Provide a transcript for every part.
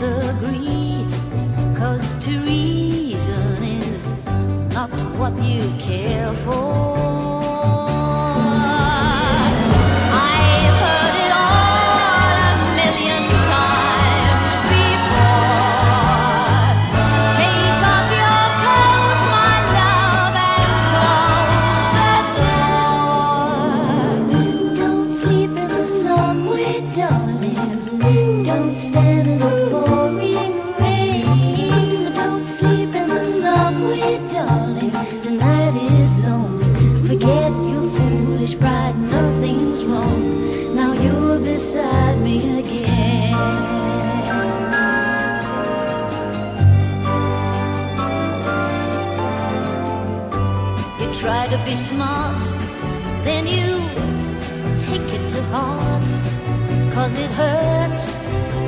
disagree. Cause to reason is not what you care for. Try to be smart, then you take it to heart. Cause it hurts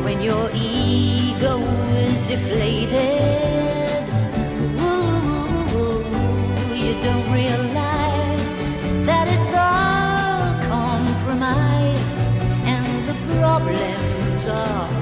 when your ego is deflated. Ooh, you don't realize that it's all compromise and the problems are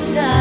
desire.